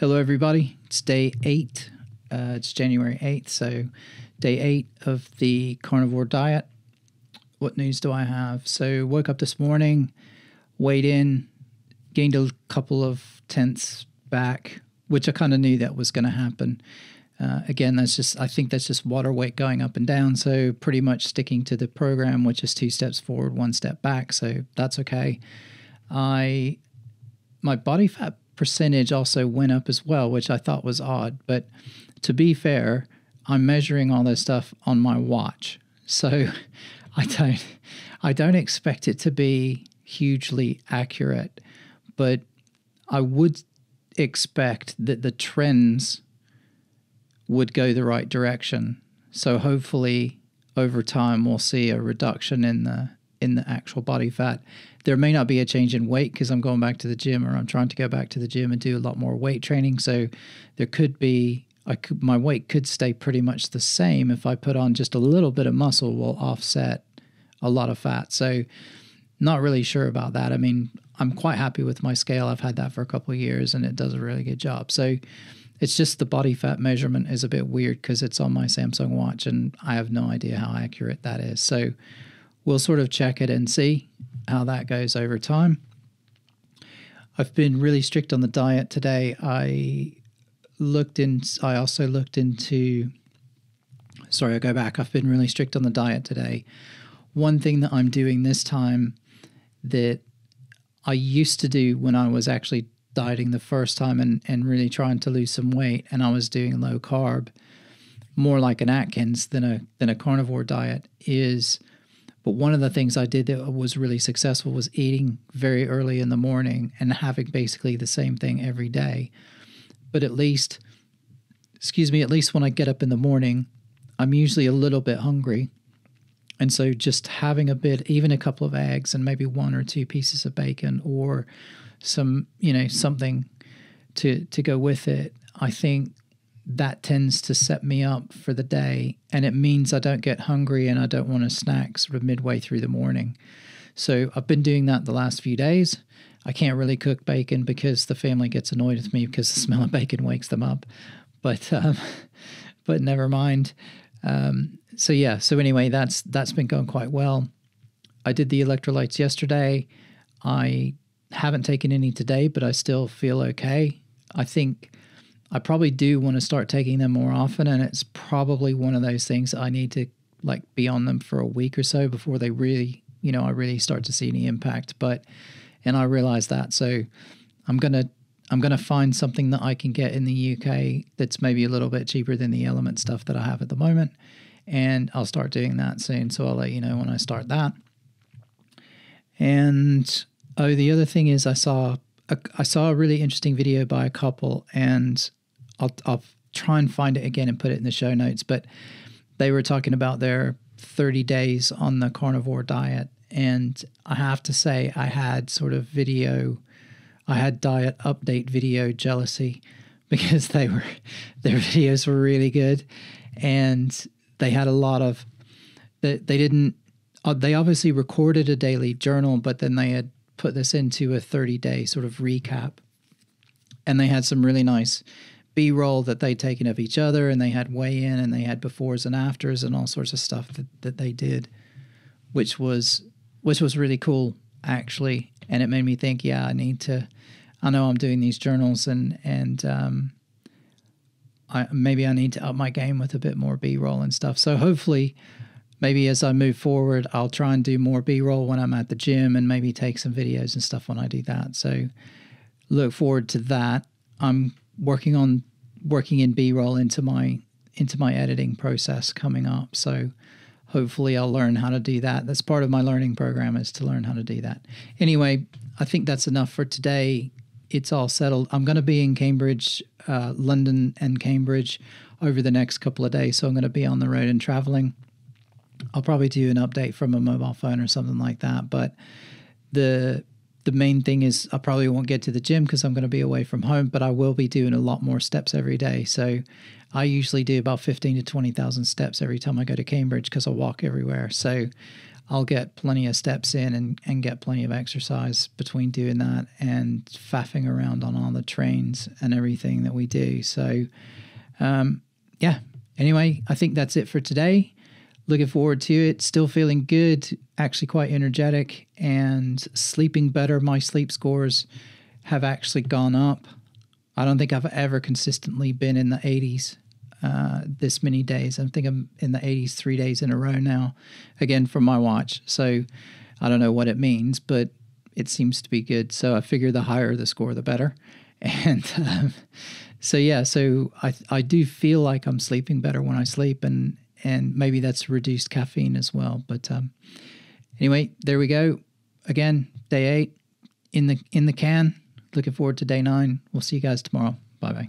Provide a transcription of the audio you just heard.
Hello, everybody. It's day eight. Uh, it's January 8th. So, day eight of the carnivore diet. What news do I have? So, woke up this morning, weighed in, gained a couple of tenths back, which I kind of knew that was going to happen. Uh, again, that's just, I think that's just water weight going up and down. So, pretty much sticking to the program, which is two steps forward, one step back. So, that's okay. I, my body fat percentage also went up as well, which I thought was odd. But to be fair, I'm measuring all this stuff on my watch. So I don't I don't expect it to be hugely accurate, but I would expect that the trends would go the right direction. So hopefully over time we'll see a reduction in the in the actual body fat. There may not be a change in weight because I'm going back to the gym or I'm trying to go back to the gym and do a lot more weight training. So there could be I could, my weight could stay pretty much the same if I put on just a little bit of muscle will offset a lot of fat. So not really sure about that. I mean, I'm quite happy with my scale. I've had that for a couple of years and it does a really good job. So it's just the body fat measurement is a bit weird because it's on my Samsung watch and I have no idea how accurate that is. So we'll sort of check it and see how that goes over time. I've been really strict on the diet today. I looked in I also looked into sorry, I go back. I've been really strict on the diet today. One thing that I'm doing this time that I used to do when I was actually dieting the first time and, and really trying to lose some weight and I was doing low carb, more like an Atkins than a than a carnivore diet is but one of the things I did that was really successful was eating very early in the morning and having basically the same thing every day. But at least, excuse me, at least when I get up in the morning, I'm usually a little bit hungry. And so just having a bit, even a couple of eggs and maybe one or two pieces of bacon or some, you know, something to to go with it, I think that tends to set me up for the day and it means I don't get hungry and I don't want a snack sort of midway through the morning. So I've been doing that the last few days. I can't really cook bacon because the family gets annoyed with me because the smell of bacon wakes them up. But um, but never mind. Um, so yeah. So anyway, that's that's been going quite well. I did the electrolytes yesterday. I haven't taken any today, but I still feel okay. I think I probably do want to start taking them more often, and it's probably one of those things I need to like be on them for a week or so before they really, you know, I really start to see any impact. But and I realize that, so I'm gonna I'm gonna find something that I can get in the UK that's maybe a little bit cheaper than the LMNT stuff that I have at the moment, and I'll start doing that soon. So I'll let you know when I start that. And oh, the other thing is I saw I saw a really interesting video by a couple, and I'll, I'll try and find it again and put it in the show notes. But they were talking about their 30 days on the carnivore diet. And I have to say, I had sort of video, I had diet update video jealousy because they were, their videos were really good. And they had a lot of, they, they didn't, uh, they obviously recorded a daily journal, but then they had put this into a 30 day sort of recap. And they had some really nice B roll that they'd taken of each other, and they had weigh in, and they had befores and afters, and all sorts of stuff that, that they did, which was which was really cool actually, and it made me think, yeah, I need to. I know I'm doing these journals, and and um, I maybe I need to up my game with a bit more B roll and stuff. So hopefully. Maybe as I move forward, I'll try and do more B roll when I'm at the gym and maybe take some videos and stuff when I do that. So, look forward to that. I'm working on working in b-roll into my into my editing process coming up. So hopefully i'll learn how to do that. That's part of my learning program is to learn how to do that. Anyway i think that's enough for today. It's all settled. I'm going to be in cambridge uh, london and cambridge over the next couple of days. So i'm going to be on the road and traveling. I'll probably do an update from a mobile phone or something like that. But the the main thing is I probably won't get to the gym because I'm going to be away from home, but I will be doing a lot more steps every day. So I usually do about 15 to 20,000 steps every time I go to Cambridge because I walk everywhere. So I'll get plenty of steps in and, and get plenty of exercise between doing that and faffing around on all the trains and everything that we do. So, um, yeah. Anyway, I think that's it for today. Looking forward to it. Still feeling good, actually quite energetic and sleeping better. My sleep scores have actually gone up. I don't think I've ever consistently been in the 80s uh, this many days. I think I'm in the 80s three days in a row now, again from my watch. So I don't know what it means, but it seems to be good. So I figure the higher the score, the better. And um, so yeah, so I I do feel like I'm sleeping better when I sleep, and and maybe that's reduced caffeine as well. But um, anyway, there we go. Again, day eight in the in the can. Looking forward to day nine. We'll see you guys tomorrow. Bye bye.